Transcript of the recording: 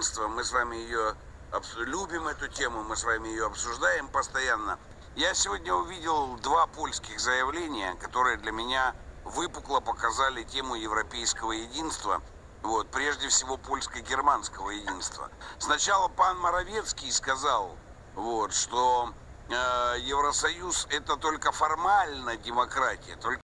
единства. Мы с вами ее любим эту тему, мы с вами ее обсуждаем постоянно. Я сегодня увидел два польских заявления, которые для меня выпукло показали тему европейского единства. Вот, прежде всего польско-германского единства. Сначала пан Моровецкий сказал, вот, что э, Евросоюз это только формально демократия, только